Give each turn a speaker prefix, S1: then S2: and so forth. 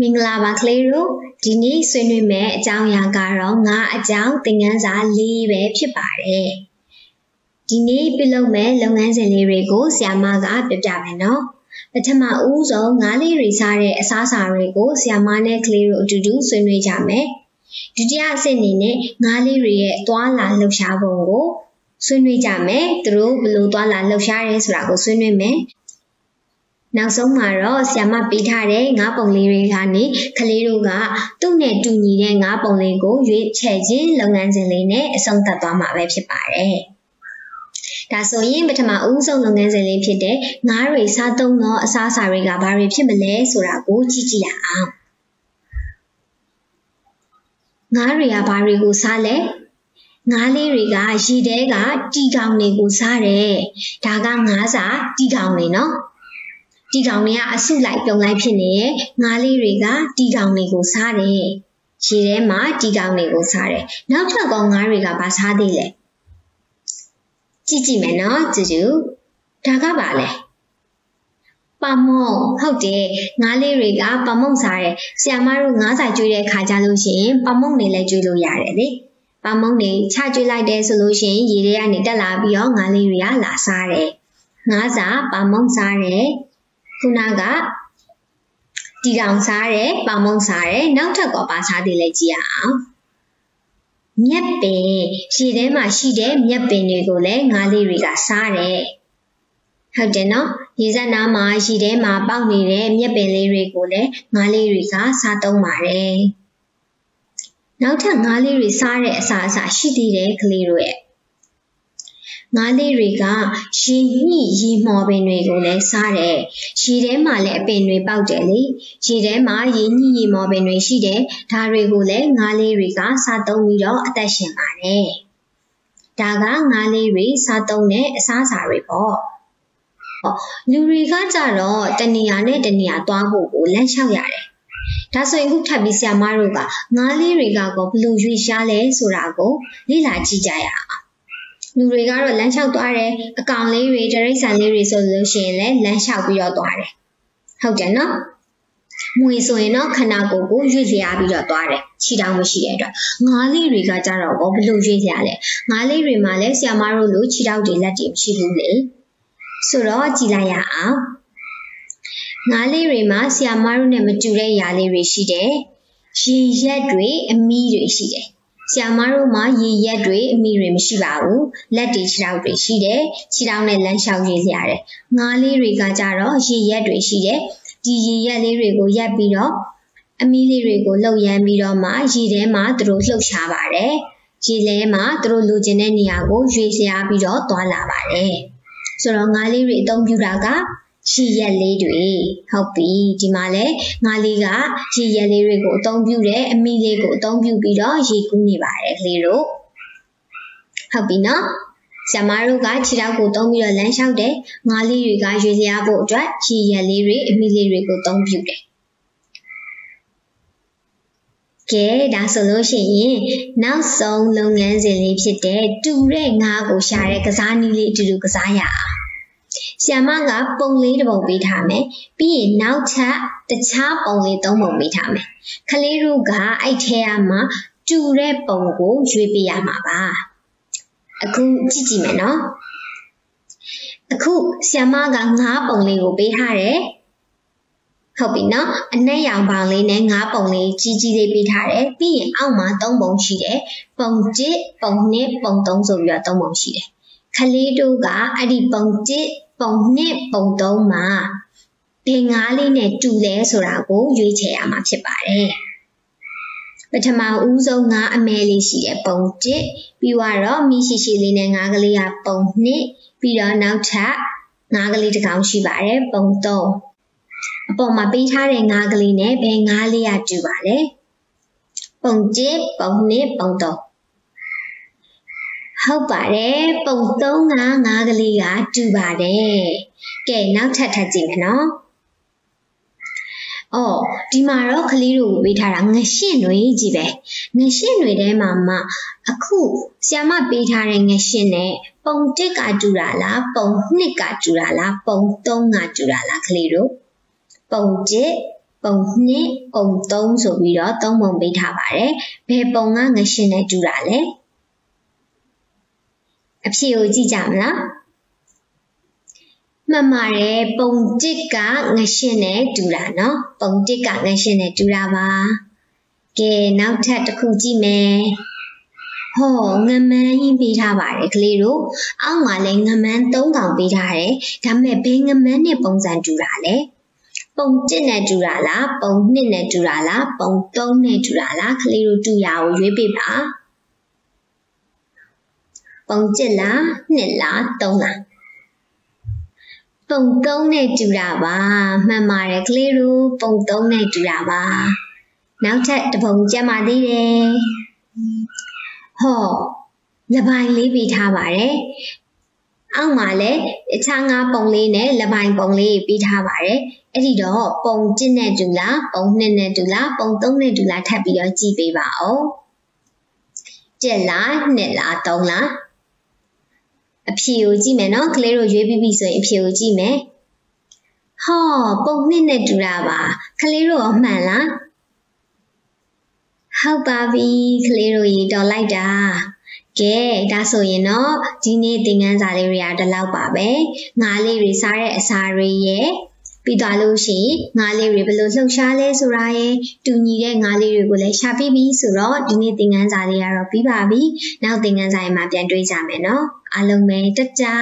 S1: မင်္ဂလာပါကလေးတို့ဒီနေ့ဆွေးနွေးမယ့်အကြောင်းအရာကတော့ငါအကြောင်းသင်ခန်းစာ၄ပဲဖြစ်ပါတယ်ဒီနေ့ပြုလုပ်မယ့်လုပ်ငန်းစဉ်လေးတွေကိုဆရာမကပြပြမယ်နော်ပထမဦးဆုံးငါးလေးတွေစားတဲ့အစားအစာတွေကိုဆရာမနဲ့ကလေးတို့အတူတူဆွေးနွေးကြမယ်ဒုတိယအဆင့်အနေနဲ့ငါးလေးတွေရဲ့သွားလာလှုပ်ရှားပုံကိုဆွေးနွေးကြမယ်သူတို့ဘယ်လိုသွားလာလှုပ်ရှားရဲဆိုတာကိုဆွေးနွေးမယ် နောက်ဆုံးမှာတော့ဆ iam ပေးထားတဲ့ငါးပုံလေးတွေကနေကလေးတို့ကသူ့နဲ့တူညီတဲ့ငါးပုံလေးကိုရွေးချယ်ခြင်းလုပ်ငန်းစဉ်လေးနဲ့အဆုံးသတ်သွားမှာပဲဖြစ်ပါတယ်။ဒါဆိုရင်ပထမဦးဆုံးလုပ်ငန်းစဉ်လေးဖြစ်တဲ့ငါးတွေစားသုံးသောအစားအစာတွေကဘာတွေဖြစ်မလဲဆိုတာကိုကြည့်ကြည့်ရအောင်။ငါးတွေကဘာတွေကိုစားလဲငါးလေးတွေကရေထဲကတီကောင်တွေကိုစားတယ်။ဒါကငါးစာတီကောင်တွေနော်။ တီကောင်တွေကအဆုလိုက်ပြုံလိုက်ဖြစ်နေရဲ့ငါးလေးတွေကတီကောင်တွေကိုစားတယ်ရေထဲမှာတီကောင်တွေကိုစားတယ်နောက်ထပ်ကောင်ငါးတွေကဘာစားသေးလဲကြည့်ကြည့်မယ်နော်ကျူကျူဒါကပါလဲပမုံဟုတ်တယ်ငါးလေးတွေကပမုံစားတယ်ဆရာမတို့ငါးစာကျွေးတဲ့ခါကြလို့ရှိရင်ပမုံတွေလည်းကျွေးလို့ရတယ်လေပမုံတွေချကျွေးလိုက်တယ်ဆိုလို့ရှိရင်ရေထဲကနေတက်လာပြီးတော့ငါးလေးတွေကလာစားတယ်ငါးစာပမုံစားတယ် ခုနကတီကောင်စားတယ်ပေါင်မုံစားတယ်နောက်ထပ်ကောပါစားသေးလဲကြည့်ရအောင်မြက်ပင်ရှည်ထဲမှာရှိတဲ့မြက်ပင်တွေကိုလည်းငါးလေးတွေကစားတယ်ဟုတ်တယ်နော်ရေစက်နားမှာရှည်ထဲမှာပေါက်နေတဲ့မြက်ပင်လေးတွေကိုလည်းငါးလေးတွေကစားသုံးပါတယ်နောက်ထပ်ငါးလေးတွေစားတဲ့အစာအစာရှိသေးတယ်ကလေးတို့ရဲ့ ငါးလေးတွေကရေညှိရေမော်ပင်တွေကိုလည်းစားတယ်။ရေထဲမှာလည်းအပင်တွေပေါက်တယ်လေ။ရေထဲမှာရေညှိရေမော်ပင်တွေရှိတယ်။ဒါတွေကိုလည်းငါးလေးတွေကစားသုံးပြီးတော့အသက်ရှင်ပါတယ်။ဒါကငါးလေးတွေစားသုံးတဲ့အစားအစာတွေပေါ့။လူတွေကကြတော့တဏီယာနဲ့တဏီယာသွားဖို့ကိုလမ်းလျှောက်ရတယ်။ဒါဆိုရင်ခုထပ်ပြီးဆရာမတို့ကငါးလေးတွေကကောဘလို့ရွေးရှားလဲဆိုတာကိုလေ့လာကြည့်ကြရအောင် လူတွေကတော့လမ်းလျှောက်သွားတယ်အကောင်လေးတွေတရိတ်ဆန်လေးတွေဆိုလို့ရှိရင်လည်းလမ်းလျှောက်ပြီးတော့သွားတယ်ဟုတ်တယ်နော်မွေဆိုရင်တော့ခန္ဓာကိုယ်ကိုရွေ့လျားပြီးတော့သွားတယ်ခြေထောက်မရှိတဲ့အတွက်ငါးလေးတွေကကြတော့ဘောဘလို့ရွေ့လျားလဲငါးလေးတွေမှာလည်းဆရာမတို့လိုခြေထောက်တွေလက်တွေမရှိဘူးလေဆိုတော့ကြည်လိုက်ရအောင်ငါးလေးတွေမှာဆရာမတို့နဲ့မတူတဲ့ຢာလေးတွေရှိတယ်ရေရက်တွေအမီးတွေရှိတယ်။ ဆီယာမတို့မှာရေရက်တွေအမိတွေမရှိပါဘူး။လက်တွေခြေထောက်တွေရှိတယ်။ခြေထောက်နဲ့လမ်းလျှောက်ရေးရတဲ့။ငါးလေးတွေကကြတော့ရေရက်တွေရှိတယ်။ဒီရေရက်လေးတွေကိုရက်ပြီးတော့အမီးလေးတွေကိုလှုပ်ရမ်းပြီးတော့မှရေထဲမှာသူတို့လှုပ်ရှားပါတယ်။ရေလဲမှာသူတို့လိုချင်တဲ့နေရာကိုရွေ့လျားပြီးတော့သွားလာပါတယ်။ဆိုတော့ငါးလေးတွေအသုံးပြုတာက ရည်ရက်လေးတွေဟုတ်ပြီဒီမှာလဲငါလေးကရည်ရက်လေးတွေကိုအသုံးပြုတယ်အမိလေးကိုအသုံးပြုပြီးတော့ရေကူးနေပါတယ်ကလေးတို့ဟုတ်ပြီနော်ဆရာမတို့ကခြေထောက်ကိုသုံးပြီးတော့လမ်းလျှောက်တယ်ငါလေးတွေကရွေစရာဖို့အတွက်ရည်ရက်လေးတွေအမိလေးတွေကိုသုံးပြုတယ်ကဲဒါဆိုလို့ရှိရင်နောက်ဆုံးလုပ်ငန်းစဉ်လေးဖြစ်တဲ့တူတဲ့ငါးကိုရှာတဲ့ကစားနည်းလေးအတူတူကစားရအောင် ဆီယမကပုံလေးတစ်ပုံပေးထားမယ်ပြီးရင်နောက်ထပ်တခြားပုံလေးသုံးပုံပေးထားမယ်ခလေးတို့ကအဲ့ထဲမှာတူတဲ့ပုံကိုရွေးပေးရမှာပါအခုကြည့်ကြည့်မယ်နော်အခုဆီယမကငါးပုံလေးကိုပေးထားတယ်ဟုတ်ပြီနော်အနက်ရောင်ပေါင်လေးနဲ့ငါးပုံလေးကြီးကြီးလေးပေးထားတယ်ပြီးရင်အောက်မှာ၃ပုံရှိတယ်ပုံ1ပုံ2ပုံ3ဆိုပြီးတော့၃ပုံရှိတယ်ခလေးတို့ကအဲ့ဒီပုံ1 ပုံ2ပုံ3မှာဘယ်ငါးလေးနဲ့တူလဲဆိုတာကိုရွေးချယ်ရမှာဖြစ်ပါတယ်ပထမဦးဆုံးငါးအမဲလေးရှိတဲ့ပုံ1ပြီးတော့မိရှိရှိလေးနဲ့ငါးကလေးကပုံ2ပြီးတော့နောက်ထပ်ငါးကလေးတစ်ကောင်ရှိပါတယ်ပုံ3အပေါ်မှာပေးထားတဲ့ငါးကလေးနဲ့ဘယ်ငါးလေးကတူပါလဲပုံ1ပုံ2ပုံ3 ဟုတ်ပါတယ်ပုံ3ကငါးကလေးကတူပါတယ်ကဲနောက်ထပ်ထပ်ကြည့်မယ်နော်အော်ဒီမှာတော့ကလေးတို့ကိုပေးထားတာငရှင်းတွေကြီးပဲငရှင်းတွေထဲမှာမှအခုဆ iam ပေးထားတဲ့ငရှင်းနဲ့ပုံ1ကတူတာလားပုံ2ကတူတာလားပုံ3ကတူတာလားကလေးတို့ပုံ1ပုံပုံ2ပုံ3ဆိုပြီးတော့3ပုံပေးထားပါတယ်ဘယ်ပုံကငရှင်နဲ့တူတာလဲ အဖြေကိုကြည့်ကြမလားမှန်ပါတယ်ပုံတစ်ကငရှင်နဲ့တူတာနော်ပုံတစ်ကငရှင်နဲ့တူတာပါကဲနောက်ထပ်တစ်ခုကြည့်မယ်ဟောငမန်းရင်းပေးထားပါတယ်ကလေးတို့အောက်မှာလည်းငမန်း၃ကောင်ပေးထားတယ်ဒါပေမဲ့ဘယ်ငမန်းနဲ့ပုံစံတူတာလဲပုံတစ်နဲ့တူတာလားပုံနှစ်နဲ့တူတာလားပုံသုံးနဲ့တူတာလားကလေးတို့တူရအောင်ရွေးပေးပါ ပုံ1လား2လား3လားပုံ3နဲ့တူတာပါမှန်ပါတယ်ကလေးတို့ပုံ3နဲ့တူတာပါနောက်ထပ်တစ်ပုံကြက်ပါသေးတယ်ဟောလပိုင်လေးပေးထားပါတယ်အောက်မှာလည်းအခြားငါးပုံလေးနဲ့လပိုင်ပုံလေးပေးထားပါတယ်အဲ့ဒီတော့ပုံ1နဲ့တူလားပုံ2နဲ့တူလားပုံ3နဲ့တူလားထပ်ပြီးတော့ကြည့်ပေးပါဦး1လား2လား3လား အဖြေကိုကြည့်မယ်နော်ကလေးတို့ရွေးပြီးပြီဆိုရင်အဖြေကိုကြည့်မယ်ဟောပုံ2နဲ့တူတာပါကလေးတို့ရောမှန်လားဟုတ်ပါပြီကလေးတို့ရေတော်လိုက်တာကဲဒါဆိုရင်တော့ဒီနေ့သင်ခန်းစာလေးတွေကဒီလောက်ပါပဲငါးလေးတွေစားတဲ့အစာတွေရဲ့ ပြီးသွားလို့ရှိရင်ငါးလေးတွေဘယ်လိုလှုပ်ရှားလဲဆိုတာရဲ့တူညီတဲ့ငါးလေးတွေကိုလည်းရှာပြီးပြီဆိုတော့ဒီနေ့သင်ခန်းစာလေးကတော့ပြီးပါပြီနောက်သင်ခန်းစာရင်မှာပြန်တွေ့ကြမယ်နော်အားလုံးပဲတတ်တာ